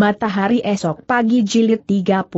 Matahari esok pagi jilid 38.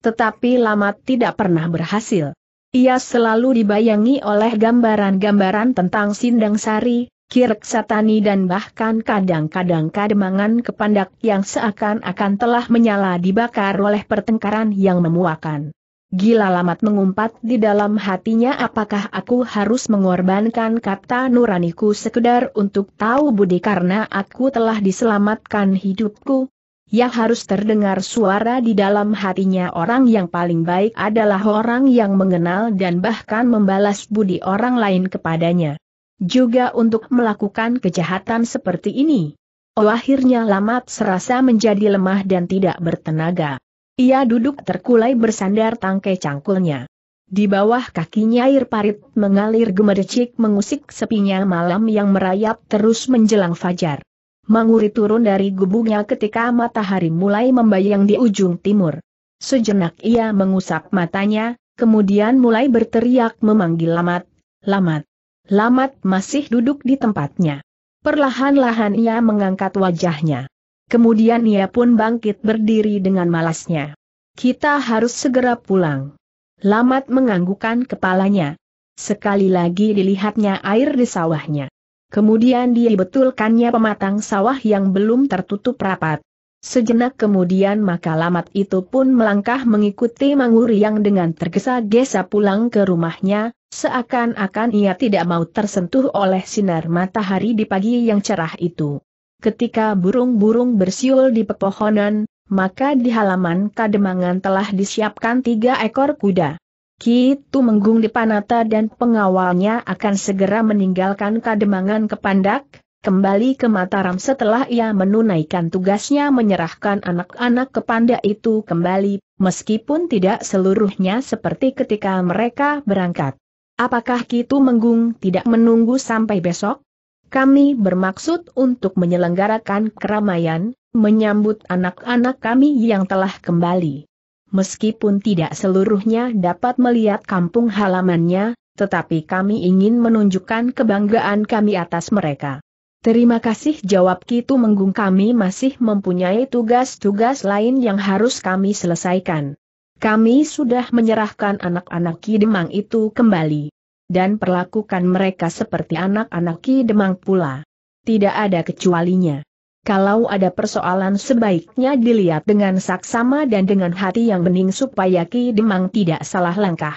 Tetapi Lamat tidak pernah berhasil. Ia selalu dibayangi oleh gambaran-gambaran tentang Sindang Sari, Kirk Satani dan bahkan kadang-kadang kademangan kepandak yang seakan-akan telah menyala dibakar oleh pertengkaran yang memuakan. Gila lamat mengumpat di dalam hatinya apakah aku harus mengorbankan kata nuraniku sekedar untuk tahu budi karena aku telah diselamatkan hidupku. Ya harus terdengar suara di dalam hatinya orang yang paling baik adalah orang yang mengenal dan bahkan membalas budi orang lain kepadanya. Juga untuk melakukan kejahatan seperti ini. Oh akhirnya Lamat serasa menjadi lemah dan tidak bertenaga. Ia duduk terkulai bersandar tangkai cangkulnya. Di bawah kakinya air parit mengalir gemercik mengusik sepinya malam yang merayap terus menjelang fajar. Manguri turun dari gubungnya ketika matahari mulai membayang di ujung timur. Sejenak ia mengusap matanya, kemudian mulai berteriak memanggil Lamat, Lamat. Lamat masih duduk di tempatnya. Perlahan-lahan ia mengangkat wajahnya. Kemudian ia pun bangkit berdiri dengan malasnya. Kita harus segera pulang. Lamat menganggukkan kepalanya. Sekali lagi dilihatnya air di sawahnya. Kemudian dia betulkannya pematang sawah yang belum tertutup rapat. Sejenak kemudian maka lamat itu pun melangkah mengikuti Manguri yang dengan tergesa-gesa pulang ke rumahnya, seakan-akan ia tidak mau tersentuh oleh sinar matahari di pagi yang cerah itu. Ketika burung-burung bersiul di pepohonan, maka di halaman kademangan telah disiapkan tiga ekor kuda. Ki Tumenggung di Panata dan pengawalnya akan segera meninggalkan kademangan ke Pandak, kembali ke Mataram setelah ia menunaikan tugasnya menyerahkan anak-anak ke Pandak itu kembali, meskipun tidak seluruhnya seperti ketika mereka berangkat. Apakah Ki Tumenggung tidak menunggu sampai besok? Kami bermaksud untuk menyelenggarakan keramaian, menyambut anak-anak kami yang telah kembali. Meskipun tidak seluruhnya dapat melihat kampung halamannya, tetapi kami ingin menunjukkan kebanggaan kami atas mereka. Terima kasih jawab Kitu Menggung kami masih mempunyai tugas-tugas lain yang harus kami selesaikan. Kami sudah menyerahkan anak-anak Kidemang itu kembali dan perlakukan mereka seperti anak-anak Ki Demang pula. Tidak ada kecualinya. Kalau ada persoalan sebaiknya dilihat dengan saksama dan dengan hati yang bening supaya Ki Demang tidak salah langkah.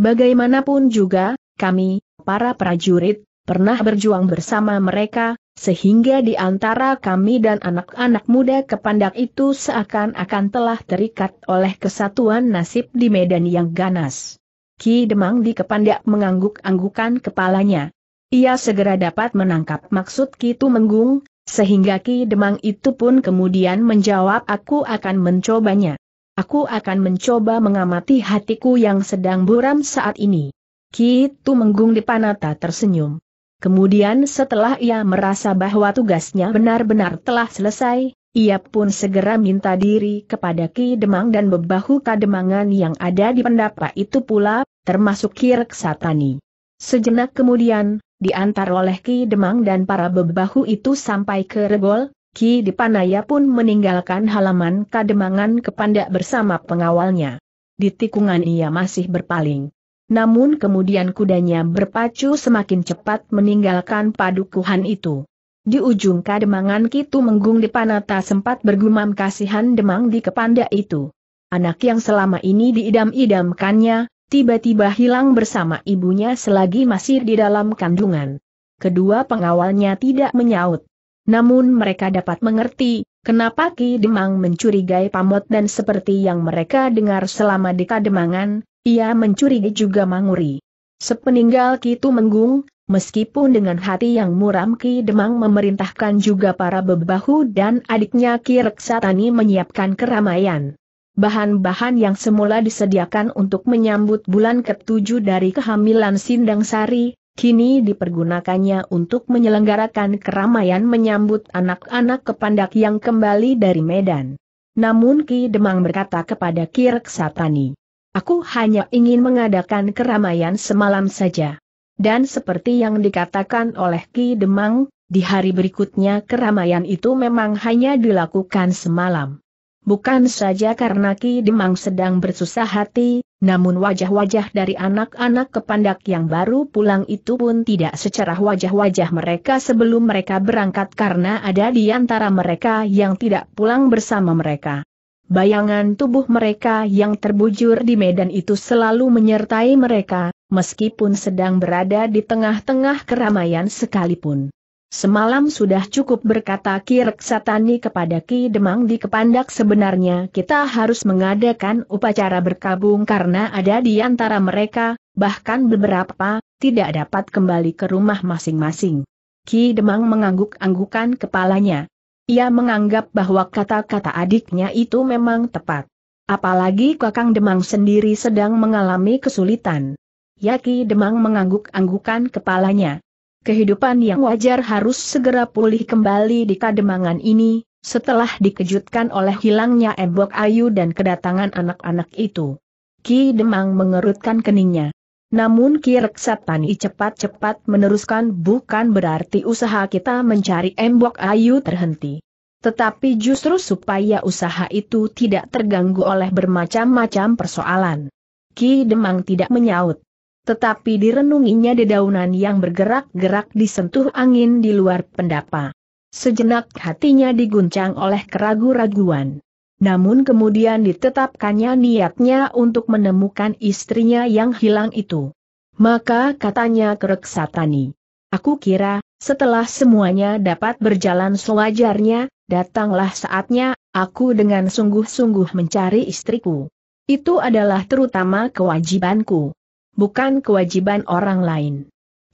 Bagaimanapun juga, kami, para prajurit, pernah berjuang bersama mereka, sehingga di antara kami dan anak-anak muda kepandak itu seakan-akan telah terikat oleh kesatuan nasib di medan yang ganas. Ki Demang di kepandak mengangguk-anggukan kepalanya. Ia segera dapat menangkap maksud Ki Tumenggung, sehingga Ki Demang itu pun kemudian menjawab aku akan mencobanya. Aku akan mencoba mengamati hatiku yang sedang buram saat ini. Ki Tumenggung di Panata tersenyum. Kemudian setelah ia merasa bahwa tugasnya benar-benar telah selesai, ia pun segera minta diri kepada Ki Demang dan bebahu kademangan yang ada di pendapa itu pula, termasuk Kirk Satani. Sejenak kemudian, diantar oleh Ki Demang dan para bebahu itu sampai ke Regol, Ki Dipanaya pun meninggalkan halaman kademangan ke Pandak bersama pengawalnya. Di tikungan ia masih berpaling. Namun kemudian kudanya berpacu semakin cepat meninggalkan padukuhan itu. Di ujung kademangan Kitu Menggung di Panata sempat bergumam kasihan demang di kepanda itu. Anak yang selama ini diidam-idamkannya, tiba-tiba hilang bersama ibunya selagi masih di dalam kandungan. Kedua pengawalnya tidak menyaut. Namun mereka dapat mengerti, kenapa Ki Demang mencurigai pamot dan seperti yang mereka dengar selama di kademangan, ia mencurigai juga Manguri. Sepeninggal Kitu Menggung, Meskipun dengan hati yang muram Ki Demang memerintahkan juga para bebahu dan adiknya Ki Reksatani menyiapkan keramaian. Bahan-bahan yang semula disediakan untuk menyambut bulan ketujuh dari kehamilan Sindang Sari, kini dipergunakannya untuk menyelenggarakan keramaian menyambut anak-anak kepandak yang kembali dari Medan. Namun Ki Demang berkata kepada Ki Reksatani, Aku hanya ingin mengadakan keramaian semalam saja. Dan seperti yang dikatakan oleh Ki Demang, Di hari berikutnya keramaian itu memang hanya dilakukan semalam. Bukan saja karena Ki Demang sedang bersusah hati, namun wajah-wajah dari anak-anak kepandak yang baru pulang itu pun tidak secerah wajah-wajah mereka sebelum mereka berangkat karena ada di antara mereka yang tidak pulang bersama mereka. Bayangan tubuh mereka yang terbujur di medan itu selalu menyertai mereka, meskipun sedang berada di tengah-tengah keramaian sekalipun. Semalam sudah cukup berkata Ki Reksatani kepada Ki Demang di Kepandak sebenarnya kita harus mengadakan upacara berkabung karena ada di antara mereka, bahkan beberapa, tidak dapat kembali ke rumah masing-masing. Ki Demang mengangguk-anggukan kepalanya. Ia menganggap bahwa kata-kata adiknya itu memang tepat. Apalagi Kakang Demang sendiri sedang mengalami kesulitan. Ya Ki Demang mengangguk-anggukan kepalanya kehidupan yang wajar harus segera pulih kembali di kademangan ini, setelah dikejutkan oleh hilangnya Embok Ayu dan kedatangan anak-anak itu. Ki Demang mengerutkan keningnya. Namun Ki Reksatani cepat-cepat meneruskan bukan berarti usaha kita mencari Embok Ayu terhenti. Tetapi justru supaya usaha itu tidak terganggu oleh bermacam-macam persoalan. Ki Demang tidak menyaut tetapi direnunginya dedaunan yang bergerak-gerak disentuh angin di luar pendapa. Sejenak hatinya diguncang oleh keragu-raguan. Namun kemudian ditetapkannya niatnya untuk menemukan istrinya yang hilang itu. Maka katanya kereksatani. Aku kira, setelah semuanya dapat berjalan sewajarnya, datanglah saatnya, aku dengan sungguh-sungguh mencari istriku. Itu adalah terutama kewajibanku bukan kewajiban orang lain.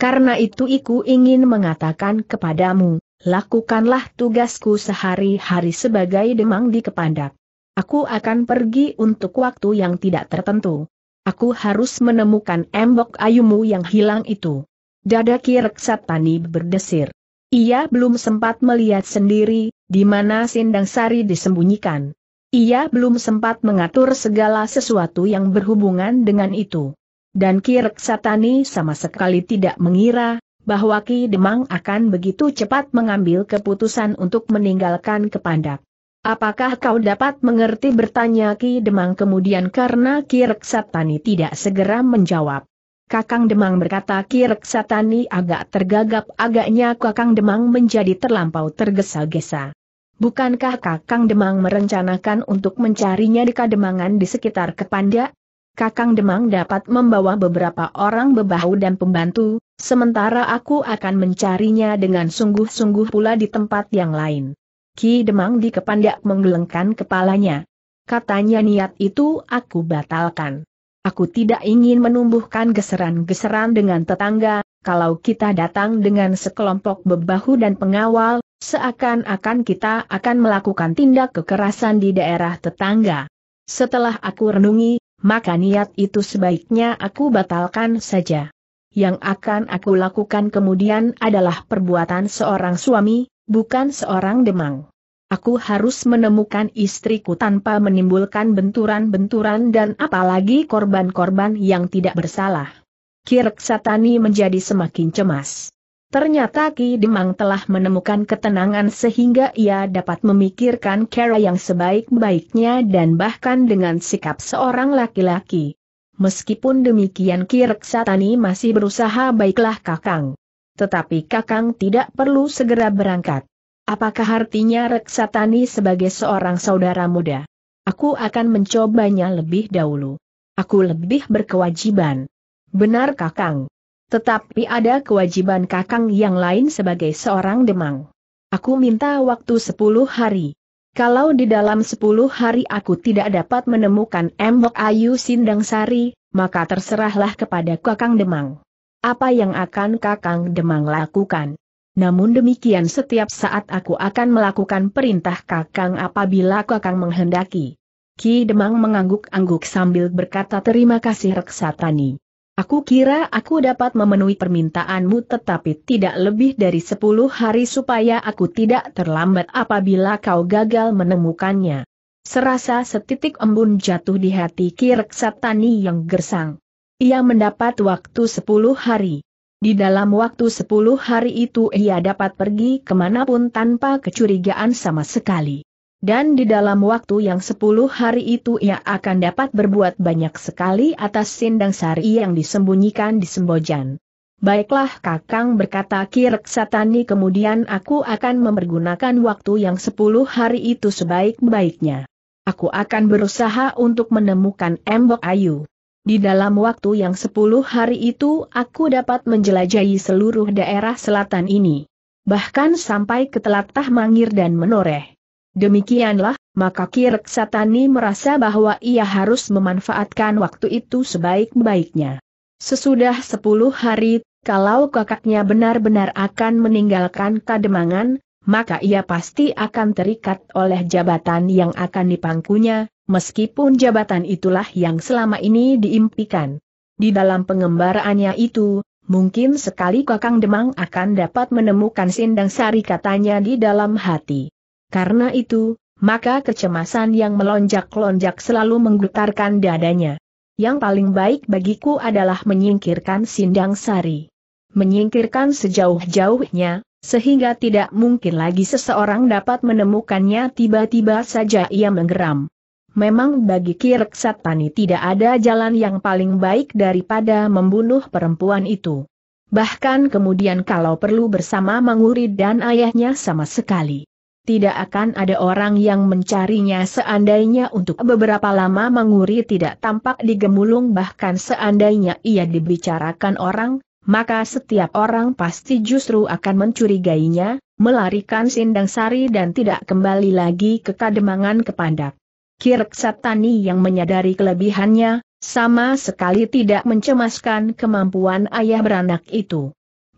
Karena itu iku ingin mengatakan kepadamu, lakukanlah tugasku sehari-hari sebagai demang di kepandak. Aku akan pergi untuk waktu yang tidak tertentu. Aku harus menemukan embok ayumu yang hilang itu. Dada Kireksatani berdesir. Ia belum sempat melihat sendiri, di mana Sindang Sari disembunyikan. Ia belum sempat mengatur segala sesuatu yang berhubungan dengan itu. Dan Ki Reksatani sama sekali tidak mengira, bahwa Ki Demang akan begitu cepat mengambil keputusan untuk meninggalkan Kepandak. Apakah kau dapat mengerti bertanya Ki Demang kemudian karena Ki Reksatani tidak segera menjawab. Kakang Demang berkata Ki Reksatani agak tergagap agaknya Kakang Demang menjadi terlampau tergesa-gesa. Bukankah Kakang Demang merencanakan untuk mencarinya di kademangan di sekitar Kepandak? Kakang Demang dapat membawa beberapa orang bebahu dan pembantu, sementara aku akan mencarinya dengan sungguh-sungguh pula di tempat yang lain. Ki Demang di kepandak menggelengkan kepalanya. Katanya niat itu aku batalkan. Aku tidak ingin menumbuhkan geseran-geseran dengan tetangga, kalau kita datang dengan sekelompok bebahu dan pengawal, seakan-akan kita akan melakukan tindak kekerasan di daerah tetangga. Setelah aku renungi, maka niat itu sebaiknya aku batalkan saja. Yang akan aku lakukan kemudian adalah perbuatan seorang suami, bukan seorang demang. Aku harus menemukan istriku tanpa menimbulkan benturan-benturan dan apalagi korban-korban yang tidak bersalah. Kirk Satani menjadi semakin cemas. Ternyata Ki Demang telah menemukan ketenangan sehingga ia dapat memikirkan cara yang sebaik-baiknya dan bahkan dengan sikap seorang laki-laki. Meskipun demikian Ki Reksatani masih berusaha baiklah Kakang. Tetapi Kakang tidak perlu segera berangkat. Apakah artinya Reksatani sebagai seorang saudara muda? Aku akan mencobanya lebih dahulu. Aku lebih berkewajiban. Benar Kakang. Tetapi ada kewajiban kakang yang lain sebagai seorang demang. Aku minta waktu sepuluh hari. Kalau di dalam sepuluh hari aku tidak dapat menemukan Embok Ayu Sindang Sari, maka terserahlah kepada Kakang Demang. Apa yang akan Kakang Demang lakukan? Namun demikian setiap saat aku akan melakukan perintah Kakang apabila Kakang menghendaki. Ki Demang mengangguk-angguk sambil berkata terima kasih Reksatani. Aku kira aku dapat memenuhi permintaanmu tetapi tidak lebih dari sepuluh hari supaya aku tidak terlambat apabila kau gagal menemukannya. Serasa setitik embun jatuh di hati Kireksatani yang gersang. Ia mendapat waktu sepuluh hari. Di dalam waktu sepuluh hari itu ia dapat pergi ke mana pun tanpa kecurigaan sama sekali. Dan di dalam waktu yang sepuluh hari itu ia akan dapat berbuat banyak sekali atas sindang sari yang disembunyikan di Sembojan. Baiklah Kakang berkata Kirk Satani kemudian aku akan mempergunakan waktu yang sepuluh hari itu sebaik-baiknya. Aku akan berusaha untuk menemukan Embok Ayu. Di dalam waktu yang sepuluh hari itu aku dapat menjelajahi seluruh daerah selatan ini. Bahkan sampai ke telatah Mangir dan Menoreh. Demikianlah, maka Kirk Satani merasa bahwa ia harus memanfaatkan waktu itu sebaik-baiknya. Sesudah sepuluh hari, kalau kakaknya benar-benar akan meninggalkan kademangan, maka ia pasti akan terikat oleh jabatan yang akan dipangkunya, meskipun jabatan itulah yang selama ini diimpikan. Di dalam pengembaraannya itu, mungkin sekali Kakang Demang akan dapat menemukan Sindang Sari katanya di dalam hati. Karena itu, maka kecemasan yang melonjak-lonjak selalu menggetarkan dadanya. Yang paling baik bagiku adalah menyingkirkan Sindang Sari. Menyingkirkan sejauh-jauhnya, sehingga tidak mungkin lagi seseorang dapat menemukannya tiba-tiba saja ia menggeram. Memang bagi Kirk Satani tidak ada jalan yang paling baik daripada membunuh perempuan itu. Bahkan kemudian kalau perlu bersama Manguri dan ayahnya sama sekali tidak akan ada orang yang mencarinya seandainya untuk beberapa lama menguri tidak tampak di gemulung bahkan seandainya ia dibicarakan orang, maka setiap orang pasti justru akan mencurigainya, melarikan Sindang Sari dan tidak kembali lagi ke Kademangan kepada Kirk Satani yang menyadari kelebihannya, sama sekali tidak mencemaskan kemampuan ayah beranak itu.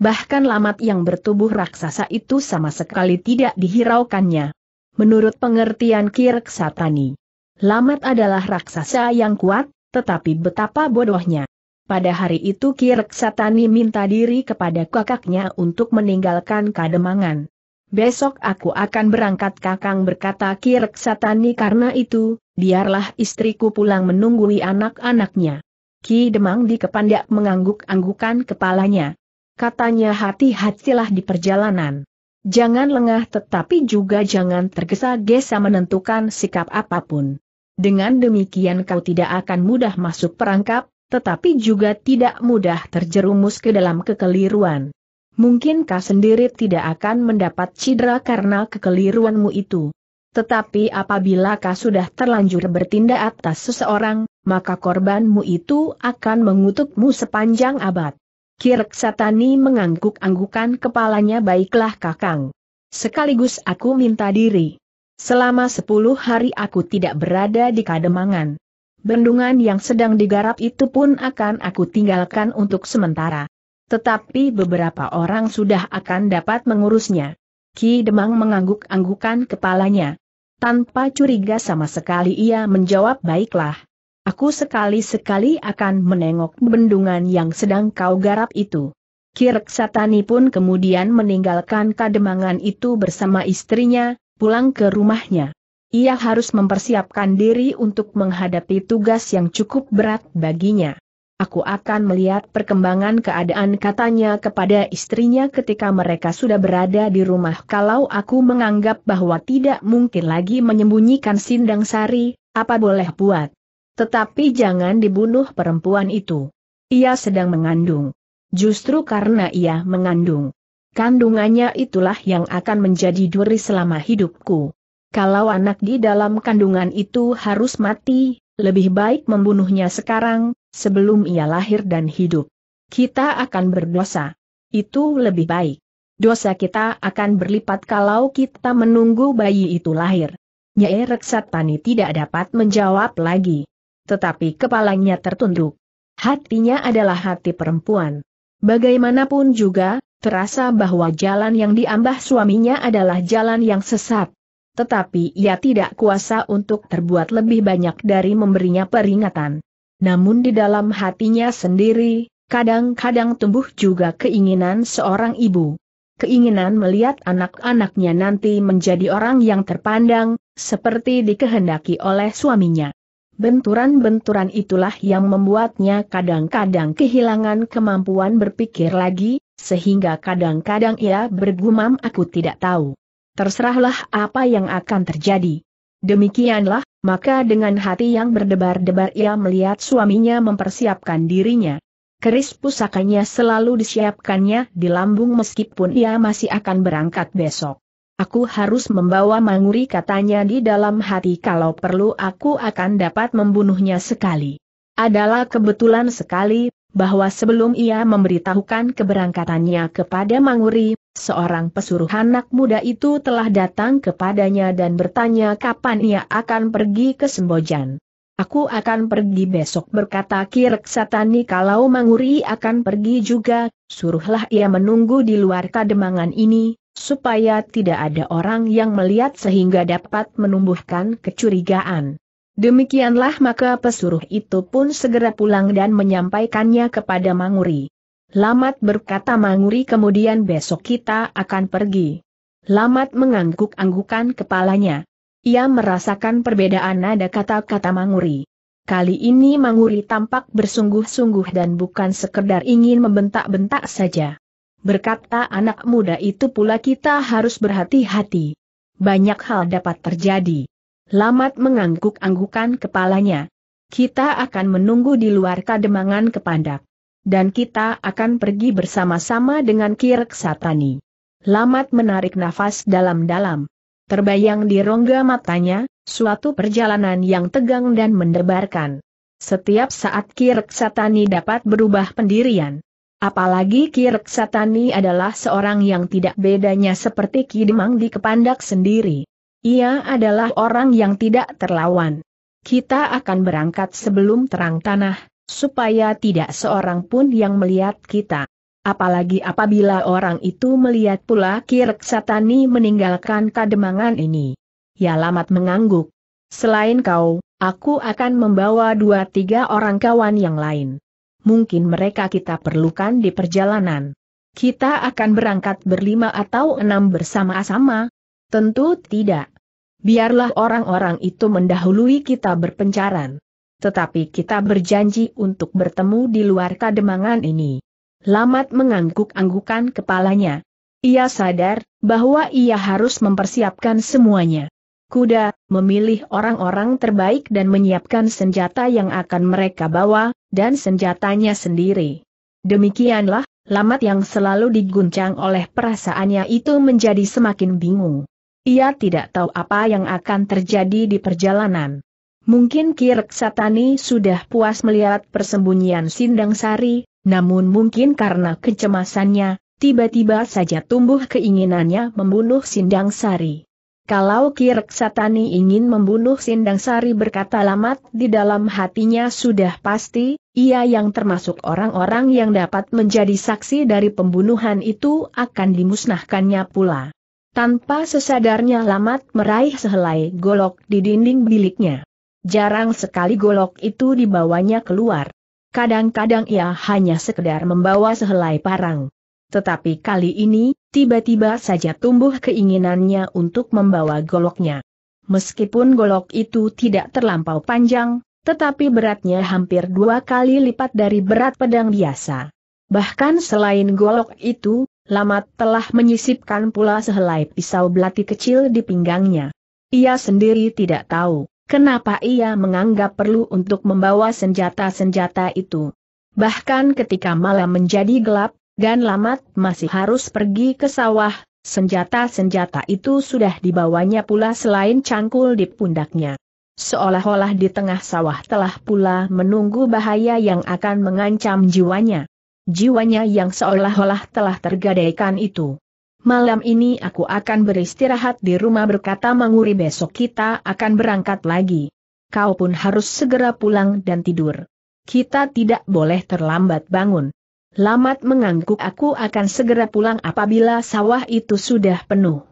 Bahkan lamat yang bertubuh raksasa itu sama sekali tidak dihiraukannya. Menurut pengertian Kirk Satani, lamat adalah raksasa yang kuat, tetapi betapa bodohnya. Pada hari itu Kirk Satani minta diri kepada kakaknya untuk meninggalkan kademangan. Besok aku akan berangkat kakang berkata Kirk Satani karena itu, biarlah istriku pulang menunggui anak-anaknya. Ki Demang di kepandak mengangguk-anggukan kepalanya. Katanya hati-hatilah di perjalanan. Jangan lengah tetapi juga jangan tergesa-gesa menentukan sikap apa pun. Dengan demikian kau tidak akan mudah masuk perangkap, tetapi juga tidak mudah terjerumus ke dalam kekeliruan. Mungkin kau sendiri tidak akan mendapat cedera karena kekeliruanmu itu. Tetapi apabila kau sudah terlanjur bertindak atas seseorang, maka korbanmu itu akan mengutukmu sepanjang abad. Kirk Satani mengangguk-anggukan kepalanya baiklah kakang. Sekaligus aku minta diri. Selama sepuluh hari aku tidak berada di Kademangan. Bendungan yang sedang digarap itu pun akan aku tinggalkan untuk sementara. Tetapi beberapa orang sudah akan dapat mengurusnya. Ki Demang mengangguk-anggukan kepalanya. Tanpa curiga sama sekali ia menjawab baiklah. Aku sekali-sekali akan menengok bendungan yang sedang kau garap itu. Kirk Satani pun kemudian meninggalkan kademangan itu bersama istrinya, pulang ke rumahnya. Ia harus mempersiapkan diri untuk menghadapi tugas yang cukup berat baginya. Aku akan melihat perkembangan keadaan katanya kepada istrinya ketika mereka sudah berada di rumah kalau aku menganggap bahwa tidak mungkin lagi menyembunyikan Sindang Sari, apa boleh buat. Tetapi jangan dibunuh perempuan itu. Ia sedang mengandung. Justru karena ia mengandung. Kandungannya itulah yang akan menjadi duri selama hidupku. Kalau anak di dalam kandungan itu harus mati, lebih baik membunuhnya sekarang, sebelum ia lahir dan hidup. Kita akan berdosa. Itu lebih baik. Dosa kita akan berlipat kalau kita menunggu bayi itu lahir. Nyai Reksatani tidak dapat menjawab lagi tetapi kepalanya tertunduk. Hatinya adalah hati perempuan. Bagaimanapun juga, terasa bahwa jalan yang diambah suaminya adalah jalan yang sesat. Tetapi ia tidak kuasa untuk terbuat lebih banyak dari memberinya peringatan. Namun di dalam hatinya sendiri, kadang-kadang tumbuh juga keinginan seorang ibu. Keinginan melihat anak-anaknya nanti menjadi orang yang terpandang, seperti dikehendaki oleh suaminya. Benturan-benturan itulah yang membuatnya kadang-kadang kehilangan kemampuan berpikir lagi, sehingga kadang-kadang ia bergumam aku tidak tahu. Terserahlah apa yang akan terjadi. Demikianlah, maka dengan hati yang berdebar-debar ia melihat suaminya mempersiapkan dirinya. Keris pusakanya selalu disiapkannya di lambung meskipun ia masih akan berangkat besok. Aku harus membawa Manguri katanya di dalam hati kalau perlu aku akan dapat membunuhnya sekali. Adalah kebetulan sekali, bahwa sebelum ia memberitahukan keberangkatannya kepada Manguri, seorang pesuruh anak muda itu telah datang kepadanya dan bertanya kapan ia akan pergi ke Sembojan. Aku akan pergi besok berkata Kirek Satani kalau Manguri akan pergi juga, suruhlah ia menunggu di luar kademangan ini, supaya tidak ada orang yang melihat sehingga dapat menumbuhkan kecurigaan. Demikianlah maka pesuruh itu pun segera pulang dan menyampaikannya kepada Manguri. Lamat berkata Manguri kemudian besok kita akan pergi. Lamat mengangguk-anggukan kepalanya. Ia merasakan perbedaan nada kata-kata Manguri. Kali ini Manguri tampak bersungguh-sungguh dan bukan sekedar ingin membentak-bentak saja. Berkata anak muda itu pula kita harus berhati-hati. Banyak hal dapat terjadi. Lamat mengangguk-anggukan kepalanya. Kita akan menunggu di luar kademangan kepandak. Dan kita akan pergi bersama-sama dengan Kirk Satani. Lamat menarik nafas dalam-dalam. Terbayang di rongga matanya, suatu perjalanan yang tegang dan mendebarkan. Setiap saat Kirk Satani dapat berubah pendirian. Apalagi Kirk Satani adalah seorang yang tidak bedanya seperti Kidemang di Kepandak sendiri. Ia adalah orang yang tidak terlawan. Kita akan berangkat sebelum terang tanah, supaya tidak seorang pun yang melihat kita. Apalagi apabila orang itu melihat pula Kirk Satani meninggalkan kademangan ini. Ya lamat mengangguk. Selain kau, aku akan membawa dua tiga orang kawan yang lain mungkin mereka kita perlukan di perjalanan. Kita akan berangkat berlima atau enam bersama-sama? Tentu tidak. Biarlah orang-orang itu mendahului kita berpencaran. Tetapi kita berjanji untuk bertemu di luar kademangan ini. Lamat mengangguk-anggukan kepalanya. Ia sadar bahwa ia harus mempersiapkan semuanya. Kuda, memilih orang-orang terbaik dan menyiapkan senjata yang akan mereka bawa, dan senjatanya sendiri. Demikianlah, Lamat yang selalu diguncang oleh perasaannya itu menjadi semakin bingung. Ia tidak tahu apa yang akan terjadi di perjalanan. Mungkin Kirk Satani sudah puas melihat persembunyian Sindang Sari, namun mungkin karena kecemasannya, tiba-tiba saja tumbuh keinginannya membunuh Sindang Sari. Kalau Kirk Satani ingin membunuh Sindang Sari berkata lamat di dalam hatinya sudah pasti, ia yang termasuk orang-orang yang dapat menjadi saksi dari pembunuhan itu akan dimusnahkannya pula. Tanpa sesadarnya Lamat meraih sehelai golok di dinding biliknya. Jarang sekali golok itu dibawanya keluar. Kadang-kadang ia hanya sekedar membawa sehelai parang. Tetapi kali ini, tiba-tiba saja tumbuh keinginannya untuk membawa goloknya. Meskipun golok itu tidak terlampau panjang, tetapi beratnya hampir dua kali lipat dari berat pedang biasa. Bahkan selain golok itu, Lamat telah menyisipkan pula sehelai pisau belati kecil di pinggangnya. Ia sendiri tidak tahu, kenapa ia menganggap perlu untuk membawa senjata-senjata itu. Bahkan ketika malam menjadi gelap, dan Lamat masih harus pergi ke sawah, senjata-senjata itu sudah dibawanya pula selain cangkul di pundaknya seolah-olah di tengah sawah telah pula menunggu bahaya yang akan mengancam jiwanya. Jiwanya yang seolah-olah telah tergadaikan itu. Malam ini aku akan beristirahat di rumah berkata Manguri besok kita akan berangkat lagi. Kau pun harus segera pulang dan tidur. Kita tidak boleh terlambat bangun. Lamat mengangguk aku akan segera pulang apabila sawah itu sudah penuh.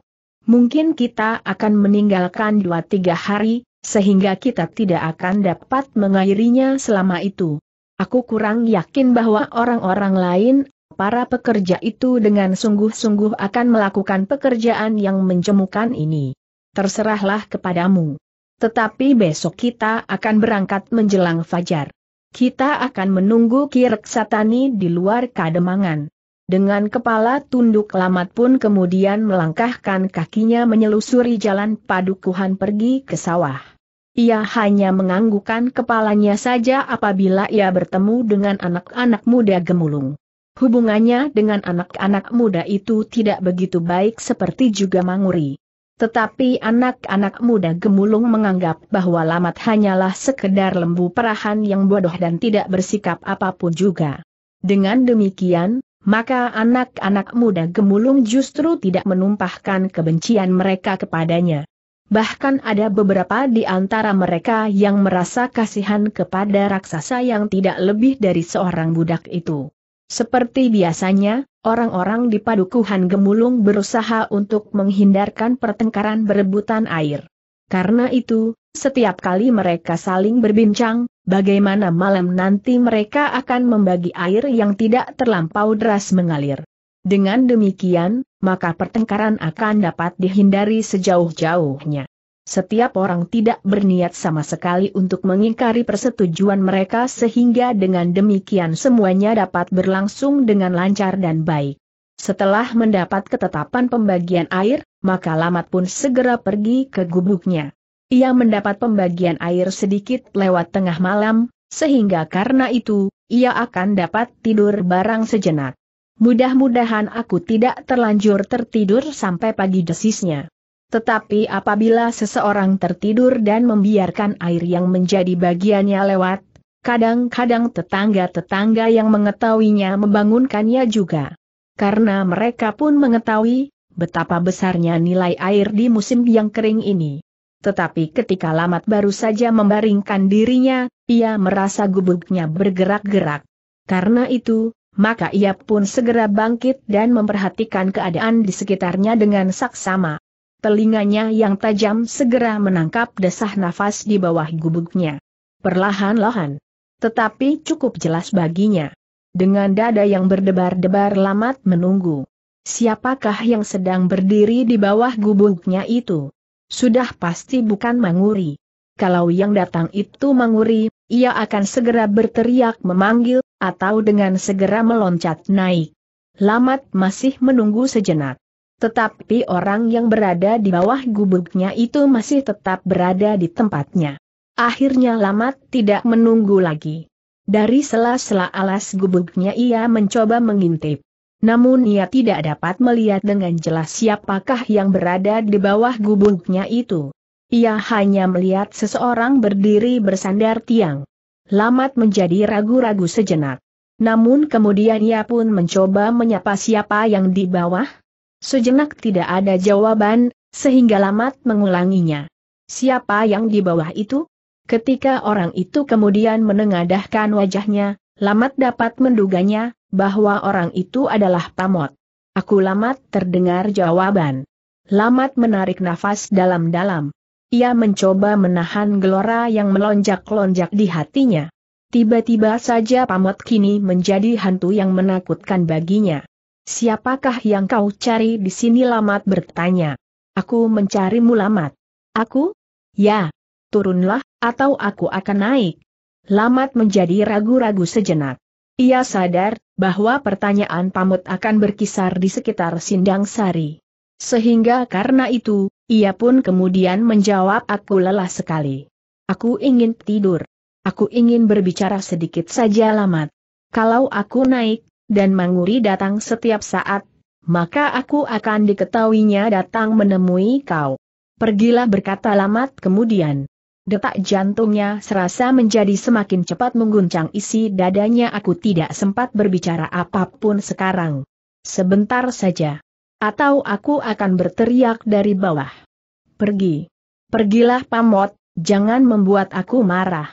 Mungkin kita akan meninggalkan dua tiga hari, sehingga kita tidak akan dapat mengairinya selama itu. Aku kurang yakin bahwa orang-orang lain, para pekerja itu dengan sungguh-sungguh akan melakukan pekerjaan yang menjemukan ini. Terserahlah kepadamu. Tetapi besok kita akan berangkat menjelang fajar. Kita akan menunggu Kirek Satani di luar kademangan. Dengan kepala tunduk lamat pun kemudian melangkahkan kakinya menyelusuri jalan padukuhan pergi ke sawah. Ia hanya menganggukkan kepalanya saja apabila ia bertemu dengan anak-anak muda gemulung. Hubungannya dengan anak-anak muda itu tidak begitu baik seperti juga Manguri. Tetapi anak-anak muda gemulung menganggap bahwa Lamat hanyalah sekedar lembu perahan yang bodoh dan tidak bersikap apa pun juga. Dengan demikian, maka anak-anak muda gemulung justru tidak menumpahkan kebencian mereka kepadanya. Bahkan ada beberapa di antara mereka yang merasa kasihan kepada raksasa yang tidak lebih dari seorang budak itu. Seperti biasanya, orang-orang di padukuhan gemulung berusaha untuk menghindarkan pertengkaran berebutan air. Karena itu, setiap kali mereka saling berbincang, bagaimana malam nanti mereka akan membagi air yang tidak terlampau deras mengalir. Dengan demikian, maka pertengkaran akan dapat dihindari sejauh-jauhnya. Setiap orang tidak berniat sama sekali untuk mengingkari persetujuan mereka sehingga dengan demikian semuanya dapat berlangsung dengan lancar dan baik. Setelah mendapat ketetapan pembagian air, maka Lamat pun segera pergi ke gubuknya. Ia mendapat pembagian air sedikit lewat tengah malam, sehingga karena itu, ia akan dapat tidur barang sejenak. Mudah-mudahan aku tidak terlanjur tertidur sampai pagi desisnya. Tetapi apabila seseorang tertidur dan membiarkan air yang menjadi bagiannya lewat, kadang-kadang tetangga-tetangga yang mengetahuinya membangunkannya juga. Karena mereka pun mengetahui, betapa besarnya nilai air di musim yang kering ini. Tetapi ketika Lamat baru saja membaringkan dirinya, ia merasa gubuknya bergerak-gerak. Karena itu, maka ia pun segera bangkit dan memperhatikan keadaan di sekitarnya dengan saksama telinganya yang tajam segera menangkap desah nafas di bawah gubuknya. Perlahan-lahan. Tetapi cukup jelas baginya. Dengan dada yang berdebar-debar lamat menunggu. Siapakah yang sedang berdiri di bawah gubuknya itu? Sudah pasti bukan Manguri. Kalau yang datang itu Manguri, ia akan segera berteriak memanggil, atau dengan segera meloncat naik. Lamat masih menunggu sejenak. Tetapi orang yang berada di bawah gubuknya itu masih tetap berada di tempatnya. Akhirnya Lamat tidak menunggu lagi. Dari sela-sela alas gubuknya ia mencoba mengintip. Namun ia tidak dapat melihat dengan jelas siapakah yang berada di bawah gubuknya itu. Ia hanya melihat seseorang berdiri bersandar tiang. Lamat menjadi ragu-ragu sejenak. Namun kemudian ia pun mencoba menyapa siapa yang di bawah, Sejenak tidak ada jawaban, sehingga Lamat mengulanginya. Siapa yang di bawah itu? Ketika orang itu kemudian menengadahkan wajahnya, Lamat dapat menduganya, bahwa orang itu adalah Pamot. Aku Lamat terdengar jawaban. Lamat menarik nafas dalam-dalam. Ia mencoba menahan gelora yang melonjak-lonjak di hatinya. Tiba-tiba saja Pamot kini menjadi hantu yang menakutkan baginya. Siapakah yang kau cari di sini Lamat bertanya. Aku mencarimu Lamat. Aku? Ya. Turunlah, atau aku akan naik. Lamat menjadi ragu-ragu sejenak. Ia sadar, bahwa pertanyaan pamut akan berkisar di sekitar Sindang Sari. Sehingga karena itu, ia pun kemudian menjawab aku lelah sekali. Aku ingin tidur. Aku ingin berbicara sedikit saja Lamat. Kalau aku naik, dan Manguri datang setiap saat, maka aku akan diketahuinya datang menemui kau. Pergilah berkata Lamat kemudian. Detak jantungnya serasa menjadi semakin cepat mengguncang isi dadanya aku tidak sempat berbicara apa pun sekarang. Sebentar saja. Atau aku akan berteriak dari bawah. Pergi. Pergilah Pamot, jangan membuat aku marah.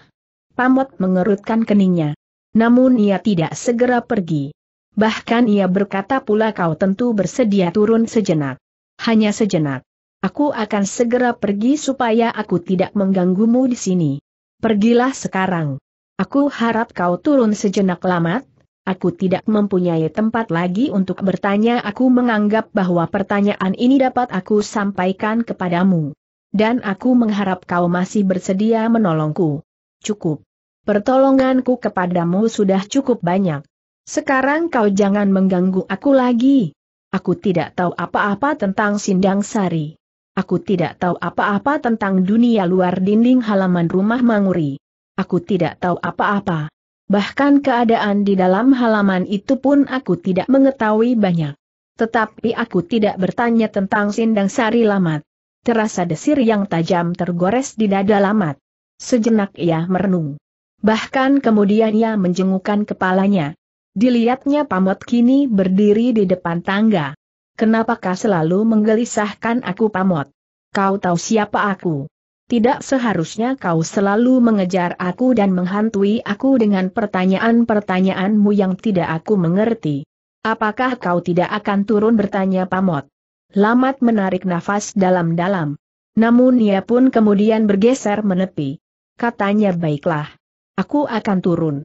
Pamot mengerutkan keningnya. Namun ia tidak segera pergi. Bahkan ia berkata pula kau tentu bersedia turun sejenak. Hanya sejenak. Aku akan segera pergi supaya aku tidak mengganggumu di sini. Pergilah sekarang. Aku harap kau turun sejenak lamat. Aku tidak mempunyai tempat lagi untuk bertanya. Aku menganggap bahwa pertanyaan ini dapat aku sampaikan kepadamu. Dan aku mengharap kau masih bersedia menolongku. Cukup. Pertolonganku kepadamu sudah cukup banyak. Sekarang kau jangan mengganggu aku lagi. Aku tidak tahu apa-apa tentang Sindang Sari. Aku tidak tahu apa-apa tentang dunia luar dinding halaman rumah Manguri. Aku tidak tahu apa-apa. Bahkan keadaan di dalam halaman itu pun aku tidak mengetahui banyak. Tetapi aku tidak bertanya tentang Sindang Sari Lamat. Terasa desir yang tajam tergores di dada Lamat. Sejenak ia merenung. Bahkan kemudian ia menjengukkan kepalanya. Dilihatnya Pamot kini berdiri di depan tangga. Kenapakah selalu menggelisahkan aku Pamot? Kau tahu siapa aku? Tidak seharusnya kau selalu mengejar aku dan menghantui aku dengan pertanyaan-pertanyaanmu yang tidak aku mengerti. Apakah kau tidak akan turun bertanya Pamot? Lamat menarik nafas dalam-dalam. Namun ia pun kemudian bergeser menepi. Katanya baiklah. Aku akan turun.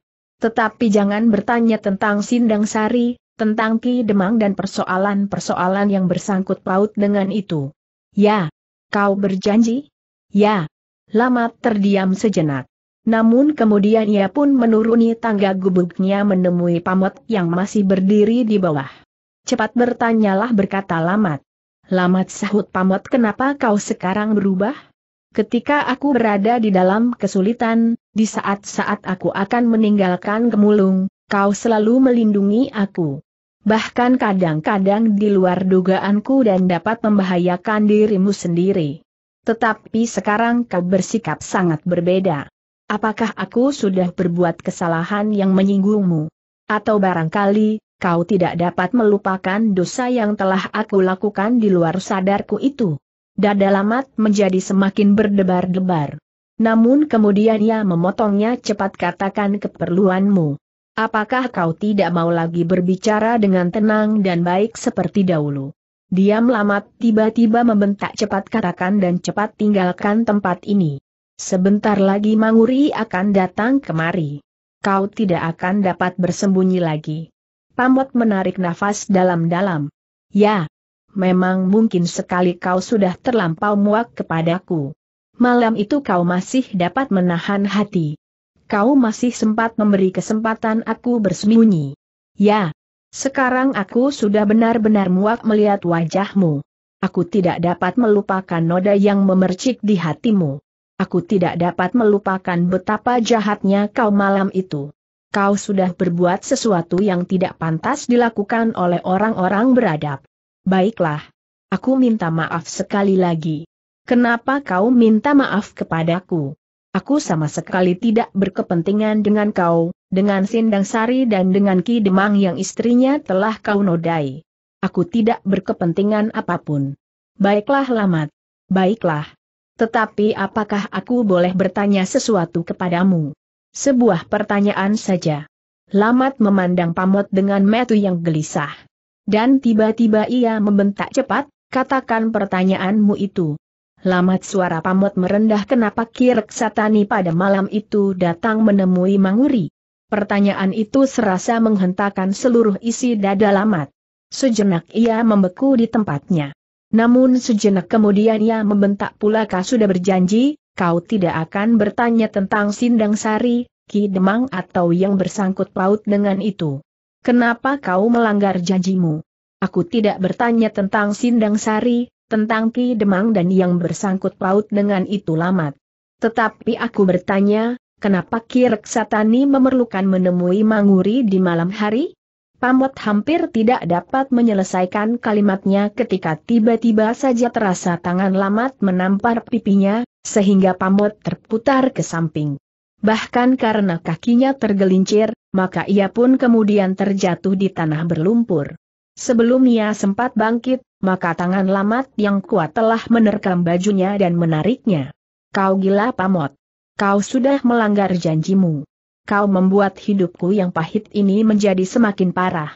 Tetapi jangan bertanya tentang Sindang Sari, tentang Ki Demang dan persoalan-persoalan yang bersangkut paut dengan itu. Ya. Kau berjanji? Ya. Lama terdiam sejenak. Namun kemudian ia pun menuruni tangga gubuknya menemui Pamot yang masih berdiri di bawah. Cepat bertanyalah berkata Lamat. Lamat sahut Pamot kenapa kau sekarang berubah? Ketika aku berada di dalam kesulitan, di saat-saat aku akan meninggalkan kemulung, kau selalu melindungi aku. Bahkan kadang-kadang di luar dugaanku dan dapat membahayakan dirimu sendiri. Tetapi sekarang kau bersikap sangat berbeda. Apakah aku sudah berbuat kesalahan yang menyinggungmu? Atau barangkali, kau tidak dapat melupakan dosa yang telah aku lakukan di luar sadarku itu? Dada Lamat menjadi semakin berdebar-debar. Namun kemudian ia memotongnya cepat katakan keperluanmu. Apakah kau tidak mau lagi berbicara dengan tenang dan baik seperti dahulu? Diam Lamat tiba-tiba membentak cepat katakan dan cepat tinggalkan tempat ini. Sebentar lagi Manguri akan datang kemari. Kau tidak akan dapat bersembunyi lagi. Pamot menarik nafas dalam-dalam. Ya, memang mungkin sekali kau sudah terlampau muak kepadaku. Malam itu kau masih dapat menahan hati. Kau masih sempat memberi kesempatan aku bersembunyi. Ya, sekarang aku sudah benar-benar muak melihat wajahmu. Aku tidak dapat melupakan noda yang memercik di hatimu. Aku tidak dapat melupakan betapa jahatnya kau malam itu. Kau sudah berbuat sesuatu yang tidak pantas dilakukan oleh orang-orang beradab. Baiklah. Aku minta maaf sekali lagi. Kenapa kau minta maaf kepadaku? Aku sama sekali tidak berkepentingan dengan kau, dengan Sindang Sari dan dengan Ki Demang yang istrinya telah kau nodai. Aku tidak berkepentingan apa pun. Baiklah Lamat. Baiklah. Tetapi apakah aku boleh bertanya sesuatu kepadamu? Sebuah pertanyaan saja. Lamat memandang Pamot dengan metu yang gelisah. Dan tiba-tiba ia membentak cepat, katakan pertanyaanmu itu. Lamat suara pamot merendah kenapa Kirek Satani pada malam itu datang menemui Manguri. Pertanyaan itu serasa menghentakkan seluruh isi dada Lamat. Sejenak ia membeku di tempatnya. Namun sejenak kemudian ia membentak pula kau sudah berjanji, kau tidak akan bertanya tentang Sindang Sari, Ki Demang atau yang bersangkut paut dengan itu. Kenapa kau melanggar janjimu? Aku tidak bertanya tentang Sindang Sari, tentang Ki Demang dan yang bersangkut paut dengan itu lamat. Tetapi aku bertanya, kenapa Ki Reksatani memerlukan menemui Manguri di malam hari? Pamot hampir tidak dapat menyelesaikan kalimatnya ketika tiba-tiba saja terasa tangan lamat menampar pipinya, sehingga Pamot terputar ke samping. Bahkan karena kakinya tergelincir, maka ia pun kemudian terjatuh di tanah berlumpur. Sebelum ia sempat bangkit, maka tangan lamat yang kuat telah menerkam bajunya dan menariknya. Kau gila pamot. Kau sudah melanggar janjimu. Kau membuat hidupku yang pahit ini menjadi semakin parah.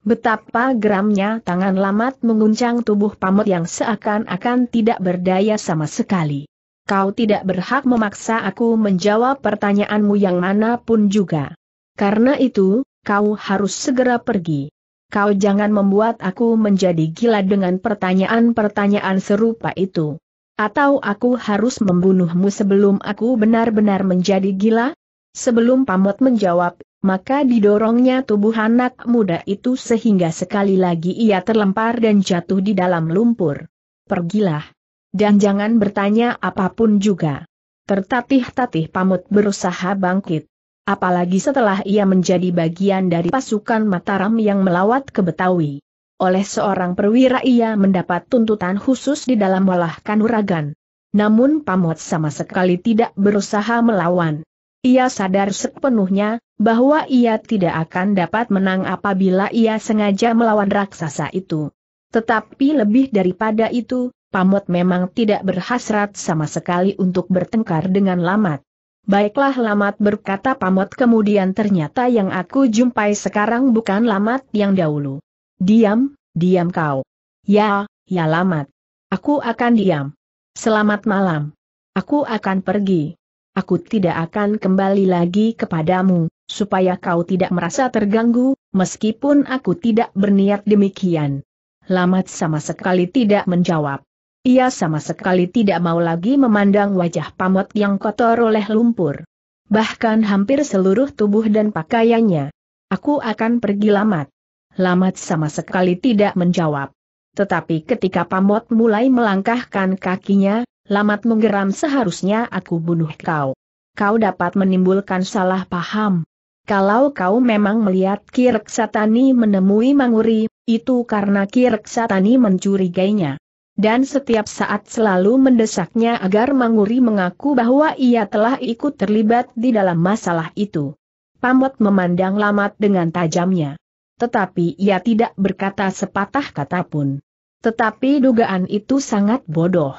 Betapa geramnya tangan lamat menguncang tubuh pamot yang seakan-akan tidak berdaya sama sekali. Kau tidak berhak memaksa aku menjawab pertanyaanmu yang mana pun juga. Karena itu, kau harus segera pergi. Kau jangan membuat aku menjadi gila dengan pertanyaan-pertanyaan serupa itu. Atau aku harus membunuhmu sebelum aku benar-benar menjadi gila? Sebelum Pamot menjawab, maka didorongnya tubuh anak muda itu sehingga sekali lagi ia terlempar dan jatuh di dalam lumpur. Pergilah. Dan jangan bertanya apa pun juga. Tertatih-tatih Pamot berusaha bangkit. Apalagi setelah ia menjadi bagian dari pasukan Mataram yang melawat ke Betawi. Oleh seorang perwira ia mendapat tuntutan khusus di dalam walah kanuragan. Namun Pamot sama sekali tidak berusaha melawan. Ia sadar sepenuhnya, bahwa ia tidak akan dapat menang apabila ia sengaja melawan raksasa itu. Tetapi lebih daripada itu, Pamot memang tidak berhasrat sama sekali untuk bertengkar dengan Lamat. Baiklah Lamat berkata Pamot kemudian ternyata yang aku jumpai sekarang bukan Lamat yang dahulu. Diam, diam kau. Ya, ya Lamat. Aku akan diam. Selamat malam. Aku akan pergi. Aku tidak akan kembali lagi kepadamu supaya kau tidak merasa terganggu, meskipun aku tidak berniat demikian. Lamat sama sekali tidak menjawab. Ia sama sekali tidak mau lagi memandang wajah pamot yang kotor oleh lumpur. Bahkan hampir seluruh tubuh dan pakaiannya. Aku akan pergi lamat. Lamat sama sekali tidak menjawab. Tetapi ketika pamot mulai melangkahkan kakinya, Lamat menggeram seharusnya aku bunuh kau. Kau dapat menimbulkan salah paham. Kalau kau memang melihat Kirk Satani menemui Manguri, itu karena Kirk Satani mencurigainya. Dan setiap saat selalu mendesaknya agar Manguri mengaku bahwa ia telah ikut terlibat di dalam masalah itu. Pamot memandang Lamat dengan tajamnya. Tetapi ia tidak berkata sepatah kata pun. Tetapi dugaan itu sangat bodoh.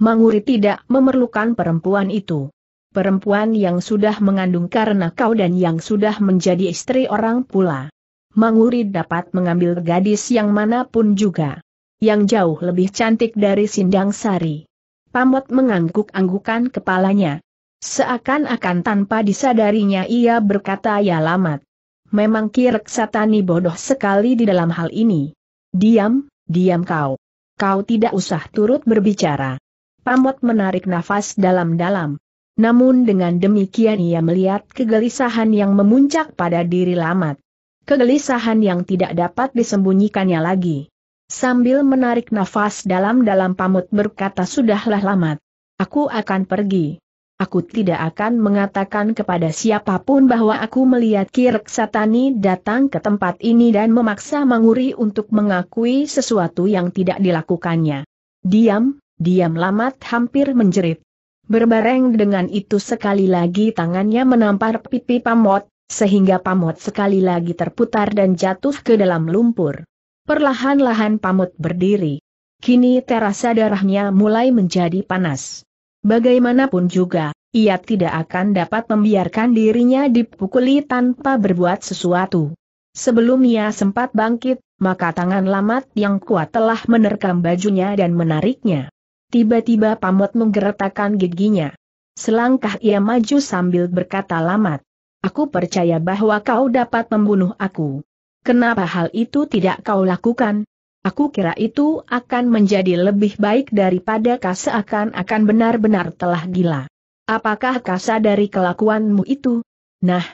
Manguri tidak memerlukan perempuan itu perempuan yang sudah mengandung karena kau dan yang sudah menjadi istri orang pula. Manguri dapat mengambil gadis yang mana pun juga. Yang jauh lebih cantik dari Sindang Sari. Pamot mengangguk-anggukan kepalanya. Seakan-akan tanpa disadarinya ia berkata ya lamat. Memang Kirk Satani bodoh sekali di dalam hal ini. Diam, diam kau. Kau tidak usah turut berbicara. Pamot menarik nafas dalam-dalam. Namun dengan demikian ia melihat kegelisahan yang memuncak pada diri Lamat. Kegelisahan yang tidak dapat disembunyikannya lagi. Sambil menarik nafas dalam-dalam pamut berkata sudahlah Lamat. Aku akan pergi. Aku tidak akan mengatakan kepada siapa pun bahwa aku melihat Kirk Satani datang ke tempat ini dan memaksa Manguri untuk mengakui sesuatu yang tidak dilakukannya. Diam, diam Lamat hampir menjerit. Berbareng dengan itu sekali lagi tangannya menampar pipi Pamot, sehingga Pamot sekali lagi terputar dan jatuh ke dalam lumpur. Perlahan-lahan Pamot berdiri. Kini terasa darahnya mulai menjadi panas. Bagaimanapun juga, ia tidak akan dapat membiarkan dirinya dipukuli tanpa berbuat sesuatu. Sebelum ia sempat bangkit, maka tangan lamat yang kuat telah menerkam bajunya dan menariknya. Tiba-tiba Pamot menggeretakkan giginya. Selangkah ia maju sambil berkata lamat. Aku percaya bahwa kau dapat membunuh aku. Kenapa hal itu tidak kau lakukan? Aku kira itu akan menjadi lebih baik daripada kau seakan-akan benar-benar telah gila. Apakah kasa dari kelakuanmu itu? Nah,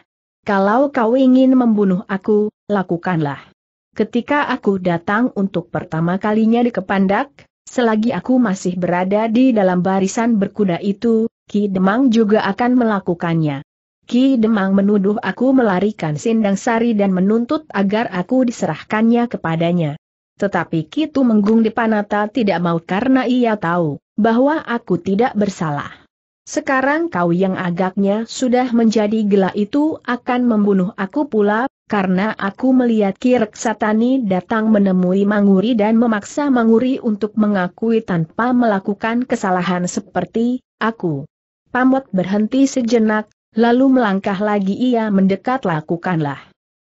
kalau kau ingin membunuh aku, lakukanlah. Ketika aku datang untuk pertama kalinya di Kepandak, Selagi aku masih berada di dalam barisan berkuda itu, Ki Demang juga akan melakukannya. Ki Demang menuduh aku melarikan Sindang Sari dan menuntut agar aku diserahkannya kepadanya. Tetapi Ki Tumenggung di Panata tidak mau karena ia tahu bahwa aku tidak bersalah. Sekarang kau yang agaknya sudah menjadi gila itu akan membunuh aku pula, karena aku melihat Kirk Satani datang menemui Manguri dan memaksa Manguri untuk mengakui tanpa melakukan kesalahan seperti aku. Pamot berhenti sejenak, lalu melangkah lagi ia mendekat lakukanlah.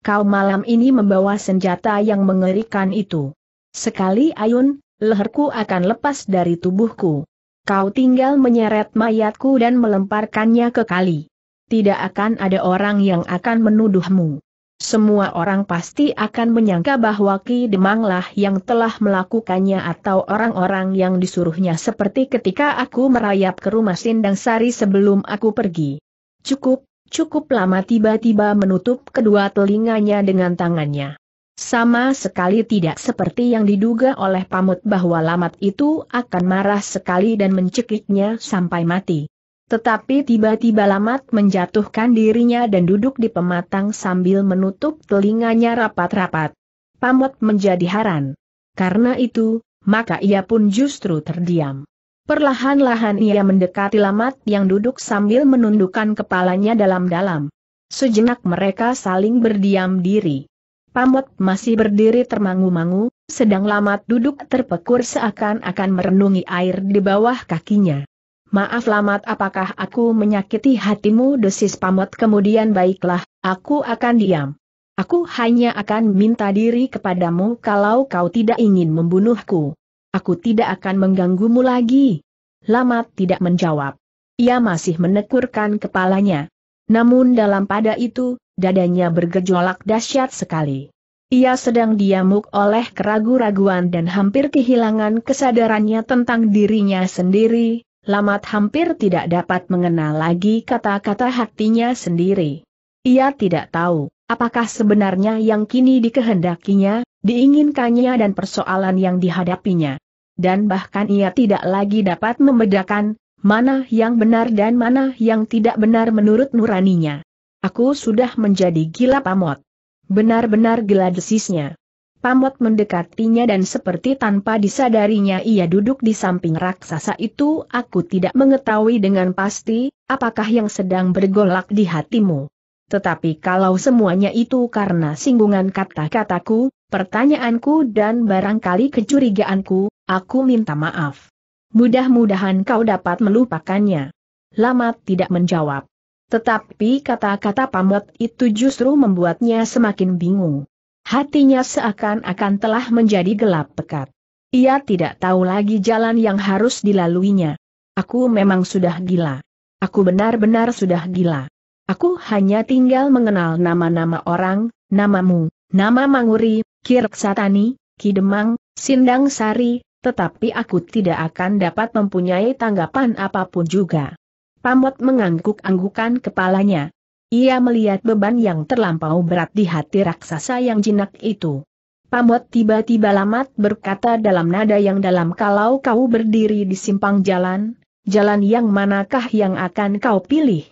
Kau malam ini membawa senjata yang mengerikan itu. Sekali ayun, leherku akan lepas dari tubuhku. Kau tinggal menyeret mayatku dan melemparkannya ke kali. Tidak akan ada orang yang akan menuduhmu. semua orang pasti akan menyangka bahwa Ki Demanglah yang telah melakukannya atau orang-orang yang disuruhnya seperti ketika aku merayap ke rumah Sindang Sari sebelum aku pergi. Cukup, cukup lama tiba-tiba menutup kedua telinganya dengan tangannya. Sama sekali tidak seperti yang diduga oleh pamut bahwa lamat itu akan marah sekali dan mencekiknya sampai mati. Tetapi tiba-tiba Lamat menjatuhkan dirinya dan duduk di pematang sambil menutup telinganya rapat-rapat. Pamot menjadi haran. Karena itu, maka ia pun justru terdiam. Perlahan-lahan ia mendekati Lamat yang duduk sambil menundukkan kepalanya dalam-dalam. Sejenak mereka saling berdiam diri. Pamot masih berdiri termangu-mangu, sedang Lamat duduk terpekur seakan-akan merenungi air di bawah kakinya. Maaf Lamat apakah aku menyakiti hatimu desis pamot kemudian baiklah, aku akan diam. Aku hanya akan minta diri kepadamu kalau kau tidak ingin membunuhku. Aku tidak akan mengganggumu lagi. Lamat tidak menjawab. Ia masih menekurkan kepalanya. Namun dalam pada itu, dadanya bergejolak dahsyat sekali. Ia sedang diamuk oleh keragu-raguan dan hampir kehilangan kesadarannya tentang dirinya sendiri, Lamat hampir tidak dapat mengenal lagi kata-kata hatinya sendiri. Ia tidak tahu, apakah sebenarnya yang kini dikehendakinya, diinginkannya dan persoalan yang dihadapinya. Dan bahkan ia tidak lagi dapat membedakan, mana yang benar dan mana yang tidak benar menurut nuraninya. Aku sudah menjadi gila pamot. Benar-benar gila desisnya. Pamot mendekatinya dan seperti tanpa disadarinya ia duduk di samping raksasa itu aku tidak mengetahui dengan pasti, apakah yang sedang bergolak di hatimu. Tetapi kalau semuanya itu karena singgungan kata-kataku, pertanyaanku dan barangkali kecurigaanku, aku minta maaf. Mudah-mudahan kau dapat melupakannya. Lama tidak menjawab. Tetapi kata-kata pamot itu justru membuatnya semakin bingung. Hatinya seakan-akan telah menjadi gelap pekat. Ia tidak tahu lagi jalan yang harus dilaluinya. Aku memang sudah gila. Aku benar-benar sudah gila. Aku hanya tinggal mengenal nama-nama orang, namamu, nama Manguri, Kirksatani, Kidemang, Sindang Sari, tetapi aku tidak akan dapat mempunyai tanggapan apa pun juga. Pamot mengangguk-anggukan kepalanya. Ia melihat beban yang terlampau berat di hati raksasa yang jinak itu. Pamot tiba-tiba lamat berkata dalam nada yang dalam kalau kau berdiri di simpang jalan, jalan yang manakah yang akan kau pilih?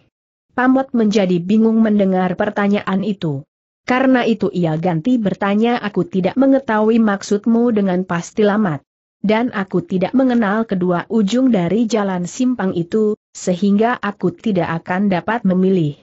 Pamot menjadi bingung mendengar pertanyaan itu. Karena itu ia ganti bertanya aku tidak mengetahui maksudmu dengan pasti lamat. Dan aku tidak mengenal kedua ujung dari jalan simpang itu, sehingga aku tidak akan dapat memilih.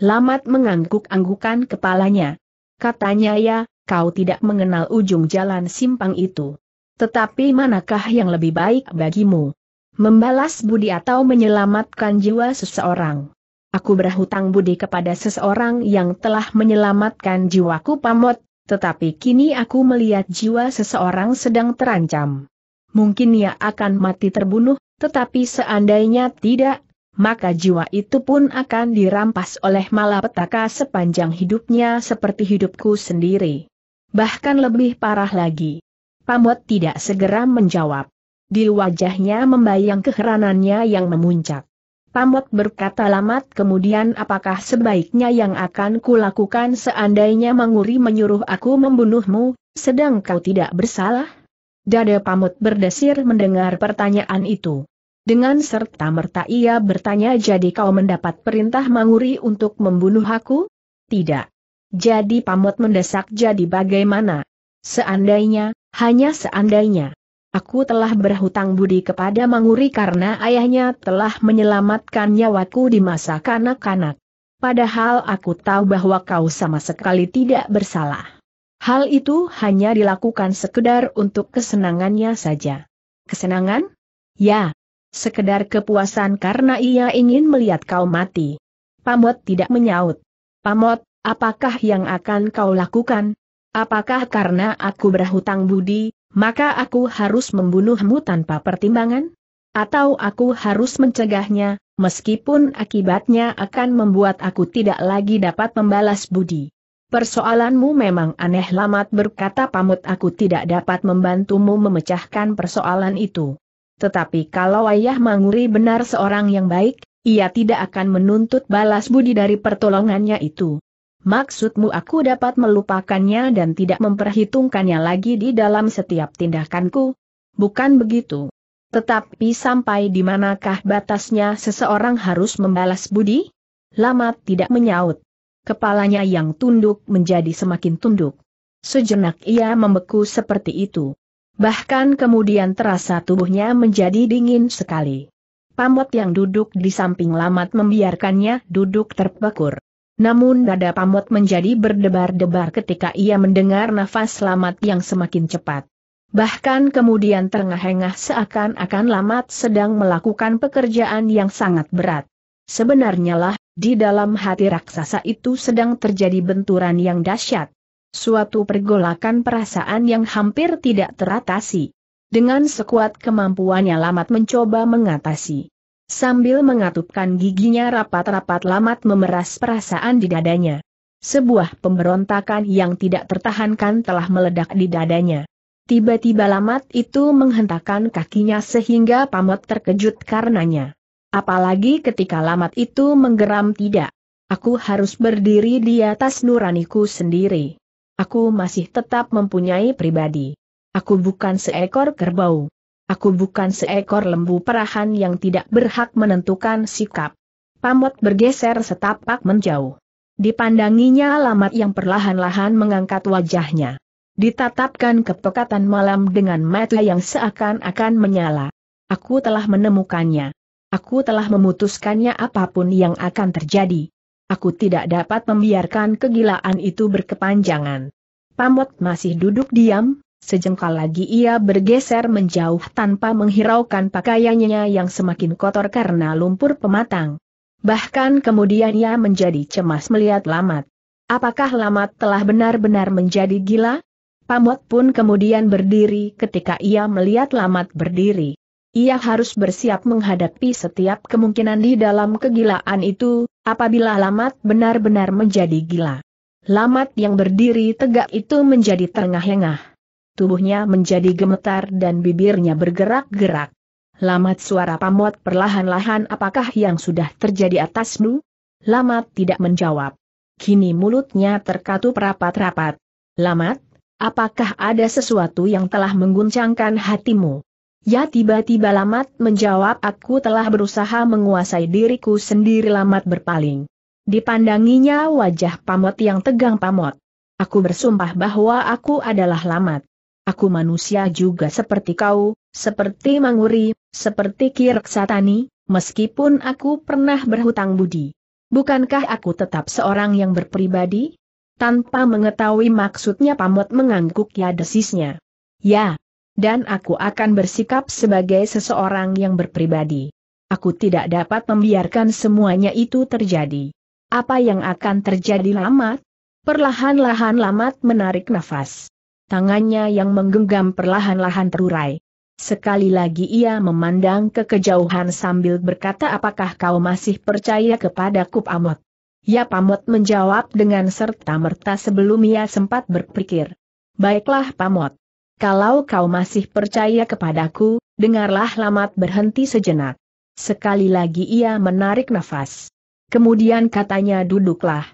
Lamat mengangguk-anggukan kepalanya. Katanya ya, kau tidak mengenal ujung jalan simpang itu. Tetapi manakah yang lebih baik bagimu? Membalas budi atau menyelamatkan jiwa seseorang? Aku berhutang budi kepada seseorang yang telah menyelamatkan jiwaku pamot, tetapi kini aku melihat jiwa seseorang sedang terancam. Mungkin ia akan mati terbunuh, tetapi seandainya tidak, maka jiwa itu pun akan dirampas oleh malapetaka sepanjang hidupnya seperti hidupku sendiri. Bahkan lebih parah lagi. Pamot tidak segera menjawab. Di wajahnya membayang keheranannya yang memuncak. Pamot berkata lamat kemudian apakah sebaiknya yang akan kulakukan seandainya menguri menyuruh aku membunuhmu, sedang kau tidak bersalah? Dada Pamot berdesir mendengar pertanyaan itu. Dengan serta-merta ia bertanya jadi kau mendapat perintah Manguri untuk membunuh aku? Tidak. Jadi pamot mendesak jadi bagaimana? Seandainya, hanya seandainya. Aku telah berhutang budi kepada Manguri karena ayahnya telah menyelamatkan nyawaku di masa kanak-kanak. Padahal aku tahu bahwa kau sama sekali tidak bersalah. Hal itu hanya dilakukan sekedar untuk kesenangannya saja. Kesenangan? Ya, Sekedar kepuasan karena ia ingin melihat kau mati. Pamot tidak menyaut. Pamot, apakah yang akan kau lakukan? Apakah karena aku berhutang budi, maka aku harus membunuhmu tanpa pertimbangan? Atau aku harus mencegahnya, meskipun akibatnya akan membuat aku tidak lagi dapat membalas budi? Persoalanmu memang aneh lamat berkata pamut aku tidak dapat membantumu memecahkan persoalan itu. Tetapi kalau ayah Manguri benar seorang yang baik, ia tidak akan menuntut balas budi dari pertolongannya itu. Maksudmu aku dapat melupakannya dan tidak memperhitungkannya lagi di dalam setiap tindakanku? Bukan begitu. Tetapi sampai di manakah batasnya seseorang harus membalas budi? Lamat tidak menyaut. Kepalanya yang tunduk menjadi semakin tunduk. Sejenak ia membeku seperti itu. Bahkan kemudian terasa tubuhnya menjadi dingin sekali. Pamot yang duduk di samping Lamat membiarkannya duduk terpekur. Namun dada Pamot menjadi berdebar-debar ketika ia mendengar nafas Lamat yang semakin cepat. Bahkan kemudian terengah-engah seakan-akan Lamat sedang melakukan pekerjaan yang sangat berat. Sebenarnya lah, di dalam hati raksasa itu sedang terjadi benturan yang dahsyat. Suatu pergolakan perasaan yang hampir tidak teratasi. Dengan sekuat kemampuannya Lamat mencoba mengatasi. Sambil mengatupkan giginya rapat-rapat Lamat memeras perasaan di dadanya. Sebuah pemberontakan yang tidak tertahankan telah meledak di dadanya. Tiba-tiba Lamat itu menghentakkan kakinya sehingga Pamot terkejut karenanya. Apalagi ketika lamat itu menggeram tidak. Aku harus berdiri di atas nuraniku sendiri. Aku masih tetap mempunyai pribadi. Aku bukan seekor kerbau. Aku bukan seekor lembu perahan yang tidak berhak menentukan sikap. Pamot bergeser setapak menjauh. Dipandanginya alamat yang perlahan-lahan mengangkat wajahnya. Ditatapkan kepekatan malam dengan mata yang seakan-akan menyala. Aku telah menemukannya. Aku telah memutuskannya apa pun yang akan terjadi. Aku tidak dapat membiarkan kegilaan itu berkepanjangan. Pamot masih duduk diam, sejengkal lagi ia bergeser menjauh tanpa menghiraukan pakaiannya yang semakin kotor karena lumpur pematang. Bahkan kemudian ia menjadi cemas melihat Lamat. Apakah Lamat telah benar-benar menjadi gila? Pamot pun kemudian berdiri ketika ia melihat Lamat berdiri. Ia harus bersiap menghadapi setiap kemungkinan di dalam kegilaan itu, apabila Lamat benar-benar menjadi gila. Lamat yang berdiri tegak itu menjadi terengah-engah. Tubuhnya menjadi gemetar dan bibirnya bergerak-gerak. Lamat suara pamot perlahan-lahan apakah yang sudah terjadi atasmu? Lamat tidak menjawab. Kini mulutnya terkatup rapat-rapat. Lamat, apakah ada sesuatu yang telah mengguncangkan hatimu? Ya tiba-tiba Lamat menjawab aku telah berusaha menguasai diriku sendiri Lamat berpaling. Dipandanginya wajah Pamot yang tegang Pamot. Aku bersumpah bahwa aku adalah Lamat. Aku manusia juga seperti kau, seperti Manguri, seperti Kirksatani, meskipun aku pernah berhutang budi. Bukankah aku tetap seorang yang berpribadi? Tanpa mengetahui maksudnya Pamot mengangguk ya desisnya. Ya, dan aku akan bersikap sebagai seseorang yang berpribadi. Aku tidak dapat membiarkan semuanya itu terjadi. Apa yang akan terjadi Lamat? Perlahan-lahan Lamat menarik nafas. Tangannya yang menggenggam perlahan-lahan terurai. Sekali lagi ia memandang ke kejauhan sambil berkata apakah kau masih percaya kepada Kup Amot? Ya Pamot menjawab dengan serta-merta sebelum ia sempat berpikir. Baiklah Pamot. Kalau kau masih percaya kepadaku, dengarlah Lamat berhenti sejenak. Sekali lagi ia menarik nafas. Kemudian katanya duduklah.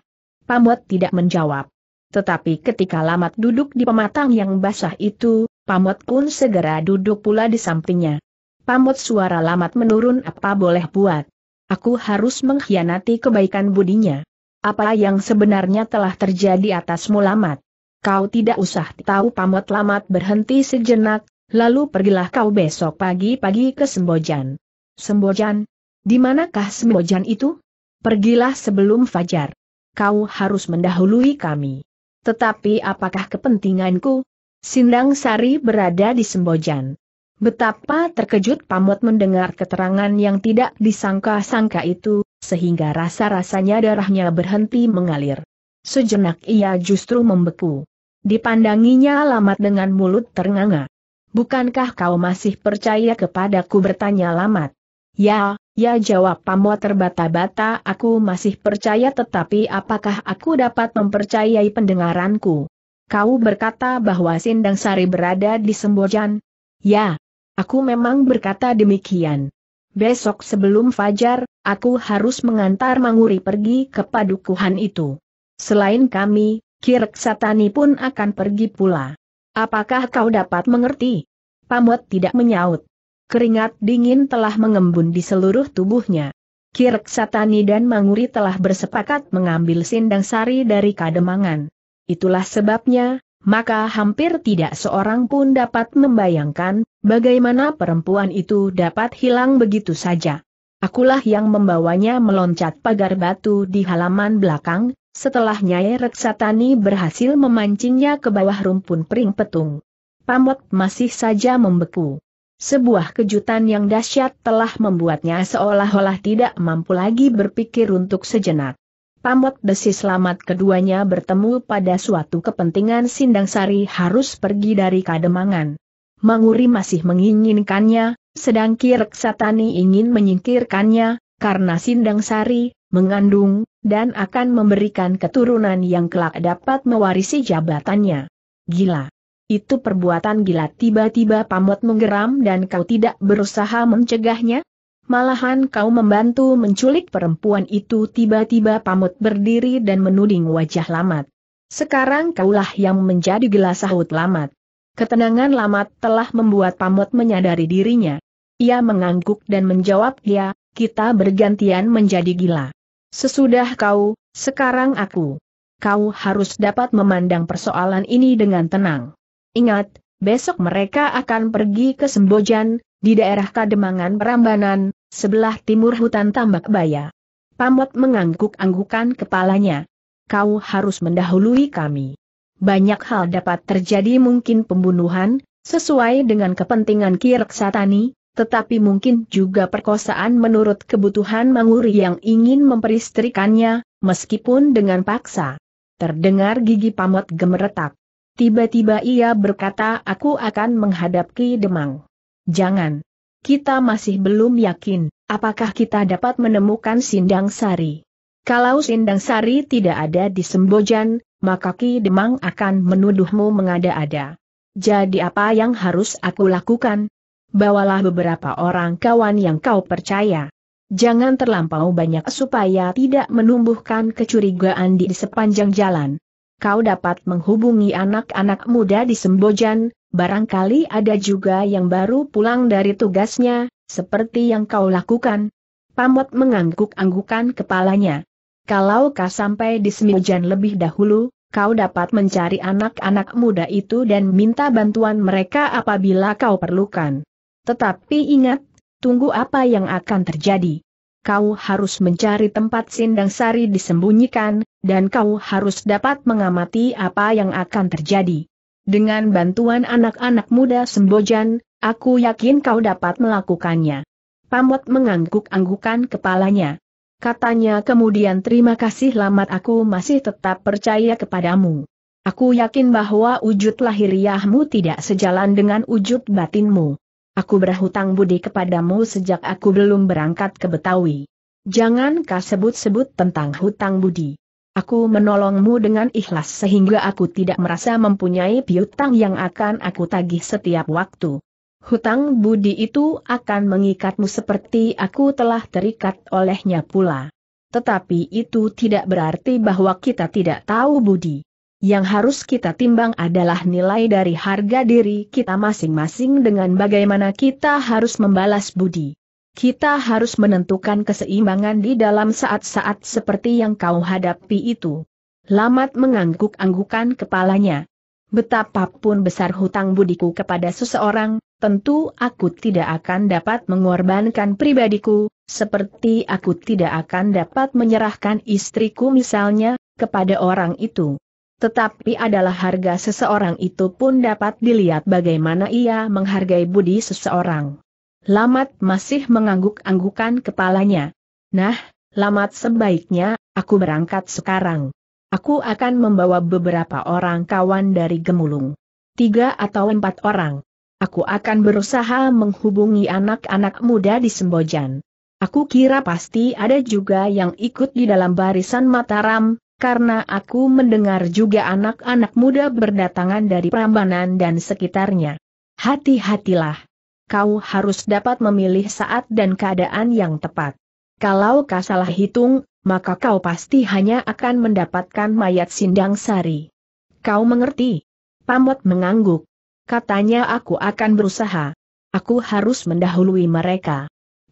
Pamot tidak menjawab. Tetapi ketika Lamat duduk di pematang yang basah itu, Pamot pun segera duduk pula di sampingnya. Pamot suara Lamat menurun apa boleh buat. Aku harus mengkhianati kebaikan budinya. Apa yang sebenarnya telah terjadi atasmu Lamat? Kau tidak usah tahu pamot lamat berhenti sejenak, lalu pergilah kau besok pagi-pagi ke Sembojan. Sembojan? Di manakah Sembojan itu? Pergilah sebelum fajar. Kau harus mendahului kami. Tetapi apakah kepentinganku? Sindang Sari berada di Sembojan. Betapa terkejut Pamot mendengar keterangan yang tidak disangka-sangka itu, sehingga rasa-rasanya darahnya berhenti mengalir. Sejenak ia justru membeku. Dipandanginya Lamat dengan mulut ternganga. Bukankah kau masih percaya kepadaku bertanya Lamat? Ya, Ya jawab Pamot terbata-bata aku masih percaya tetapi apakah aku dapat mempercayai pendengaranku? Kau berkata bahwa Sindang Sari berada di Sembojan? Ya, aku memang berkata demikian. Besok sebelum fajar, aku harus mengantar Manguri pergi ke padukuhan itu. Selain kami, Kirk Satani pun akan pergi pula. Apakah kau dapat mengerti? Pamot tidak menyaut. Keringat dingin telah mengembun di seluruh tubuhnya. Kirk Satani dan Manguri telah bersepakat mengambil sindang sari dari kademangan. Itulah sebabnya, maka hampir tidak seorang pun dapat membayangkan, bagaimana perempuan itu dapat hilang begitu saja. Akulah yang membawanya meloncat pagar batu di halaman belakang, setelah Nyai Reksatani berhasil memancingnya ke bawah rumpun pering petung. Pamot masih saja membeku. Sebuah kejutan yang dahsyat telah membuatnya seolah-olah tidak mampu lagi berpikir untuk sejenak. Pamot besi selamat keduanya bertemu pada suatu kepentingan Sindang Sari harus pergi dari Kademangan. Manguri masih menginginkannya, sedang Kirk Satani ingin menyingkirkannya, karena Sindang Sari, mengandung, dan akan memberikan keturunan yang kelak dapat mewarisi jabatannya. Gila! Itu perbuatan gila tiba-tiba pamot menggeram dan kau tidak berusaha mencegahnya? Malahan kau membantu menculik perempuan itu tiba-tiba pamot berdiri dan menuding wajah Lamat. Sekarang kaulah yang menjadi gila sahut Lamat. Ketenangan Lamat telah membuat pamot menyadari dirinya. Ia mengangguk dan menjawab ya, kita bergantian menjadi gila. Sesudah kau, sekarang aku. Kau harus dapat memandang persoalan ini dengan tenang. Ingat, besok mereka akan pergi ke Sembojan, di daerah Kademangan Perambanan, sebelah timur hutan Tambak Baya. Pamot mengangguk-anggukan kepalanya. Kau harus mendahului kami. Banyak hal dapat terjadi mungkin pembunuhan, sesuai dengan kepentingan Kirk Satani, tetapi mungkin juga perkosaan menurut kebutuhan Manguri yang ingin memperistrikannya, meskipun dengan paksa. Terdengar gigi pamot gemeretak. Tiba-tiba ia berkata aku akan menghadapi Demang. Jangan. Kita masih belum yakin, apakah kita dapat menemukan Sindang Sari. Kalau Sindang Sari tidak ada di Sembojan, maka Ki Demang akan menuduhmu mengada-ada. Jadi apa yang harus aku lakukan? Bawalah beberapa orang kawan yang kau percaya. Jangan terlampau banyak supaya tidak menumbuhkan kecurigaan di sepanjang jalan kau dapat menghubungi anak-anak muda di Sembojan, barangkali ada juga yang baru pulang dari tugasnya, seperti yang kau lakukan. Pamot mengangguk-anggukan kepalanya. Kalau kau sampai di Sembojan lebih dahulu, kau dapat mencari anak-anak muda itu dan minta bantuan mereka apabila kau perlukan. Tetapi ingat, tunggu apa yang akan terjadi kau harus mencari tempat Sindang Sari disembunyikan, dan kau harus dapat mengamati apa yang akan terjadi. Dengan bantuan anak-anak muda Sembojan, aku yakin kau dapat melakukannya. Pamot mengangguk-anggukan kepalanya. Katanya kemudian terima kasih lamat aku masih tetap percaya kepadamu. Aku yakin bahwa wujud lahiriahmu tidak sejalan dengan wujud batinmu. Aku berhutang budi kepadamu sejak aku belum berangkat ke Betawi. Jangan kau sebut-sebut tentang hutang budi. Aku menolongmu dengan ikhlas sehingga aku tidak merasa mempunyai piutang yang akan aku tagih setiap waktu. Hutang budi itu akan mengikatmu seperti aku telah terikat olehnya pula. Tetapi itu tidak berarti bahwa kita tidak tahu budi. Yang harus kita timbang adalah nilai dari harga diri kita masing-masing dengan bagaimana kita harus membalas budi. Kita harus menentukan keseimbangan di dalam saat-saat seperti yang kau hadapi itu. Lamat mengangguk-anggukan kepalanya. Betapapun besar hutang budiku kepada seseorang, tentu aku tidak akan dapat mengorbankan pribadiku, seperti aku tidak akan dapat menyerahkan istriku misalnya, kepada orang itu tetapi adalah harga seseorang itu pun dapat dilihat bagaimana ia menghargai budi seseorang. Lamat masih mengangguk-anggukan kepalanya. Nah, Lamat sebaiknya, aku berangkat sekarang. Aku akan membawa beberapa orang kawan dari Gemulung. Tiga atau empat orang. Aku akan berusaha menghubungi anak-anak muda di Sembojan. Aku kira pasti ada juga yang ikut di dalam barisan Mataram, karena aku mendengar juga anak-anak muda berdatangan dari Prambanan dan sekitarnya. Hati-hatilah. Kau harus dapat memilih saat dan keadaan yang tepat. Kalau kau salah hitung, maka kau pasti hanya akan mendapatkan mayat Sindang Sari. Kau mengerti? Pamot mengangguk. Katanya aku akan berusaha. Aku harus mendahului mereka.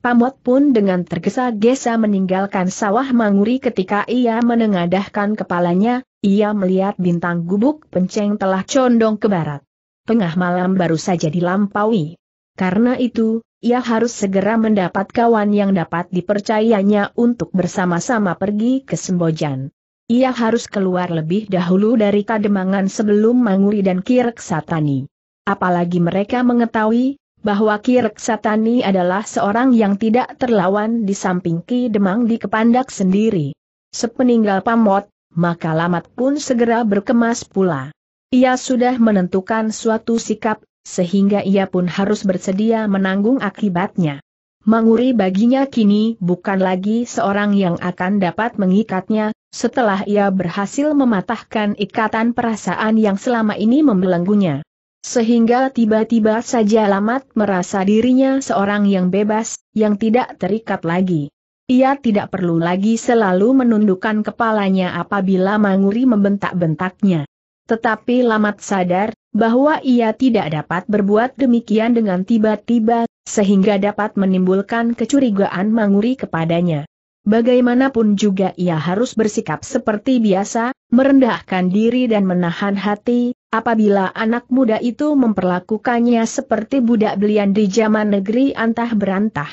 Pamot pun dengan tergesa-gesa meninggalkan sawah Manguri ketika ia menengadahkan kepalanya, ia melihat bintang gubuk penceng telah condong ke barat. Tengah malam baru saja dilampaui. Karena itu, ia harus segera mendapat kawan yang dapat dipercayanya untuk bersama-sama pergi ke Sembojan. Ia harus keluar lebih dahulu dari Kademangan sebelum Manguri dan Kirek Satani. Apalagi mereka mengetahui, bahwa Kirek Satani adalah seorang yang tidak terlawan di samping Ki Demang di Kepandak sendiri. Sepeninggal pamot, maka Lamat pun segera berkemas pula. Ia sudah menentukan suatu sikap, sehingga ia pun harus bersedia menanggung akibatnya. Manguri baginya kini bukan lagi seorang yang akan dapat mengikatnya, setelah ia berhasil mematahkan ikatan perasaan yang selama ini membelenggunya. Sehingga tiba-tiba saja Lamat merasa dirinya seorang yang bebas, yang tidak terikat lagi. Ia tidak perlu lagi selalu menundukkan kepalanya apabila Manguri membentak-bentaknya. Tetapi Lamat sadar, bahwa ia tidak dapat berbuat demikian dengan tiba-tiba, sehingga dapat menimbulkan kecurigaan Manguri kepadanya. Bagaimanapun juga ia harus bersikap seperti biasa, merendahkan diri dan menahan hati, apabila anak muda itu memperlakukannya seperti budak belian di zaman negeri antah berantah.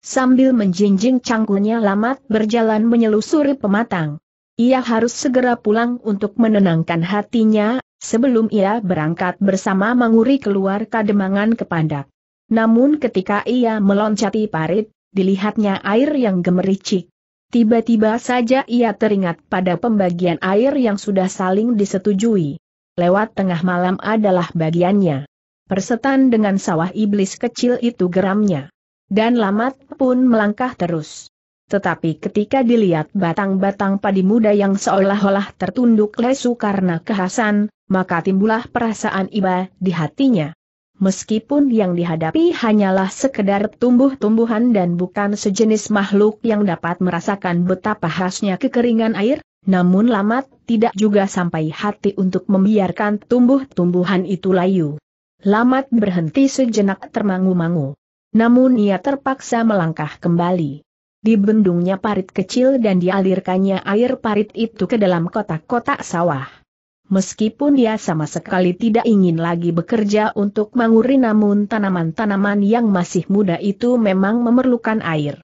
Sambil menjinjing cangkulnya lamat berjalan menyelusuri pematang. Ia harus segera pulang untuk menenangkan hatinya, sebelum ia berangkat bersama Manguri keluar kademangan ke Pandak. Namun ketika ia meloncati parit, dilihatnya air yang gemericik. Tiba-tiba saja ia teringat pada pembagian air yang sudah saling disetujui lewat tengah malam adalah bagiannya. Persetan dengan sawah iblis kecil itu geramnya. Dan Lamat pun melangkah terus. Tetapi ketika dilihat batang-batang padi muda yang seolah-olah tertunduk lesu karena kehasan, maka timbullah perasaan iba di hatinya. Meskipun yang dihadapi hanyalah sekedar tumbuh-tumbuhan dan bukan sejenis makhluk yang dapat merasakan betapa khasnya kekeringan air, namun Lamat tidak juga sampai hati untuk membiarkan tumbuh-tumbuhan itu layu. Lamat berhenti sejenak termangu-mangu. Namun ia terpaksa melangkah kembali. Dibendungnya parit kecil dan dialirkannya air parit itu ke dalam kotak-kotak sawah. Meskipun dia sama sekali tidak ingin lagi bekerja untuk manguri namun tanaman-tanaman yang masih muda itu memang memerlukan air.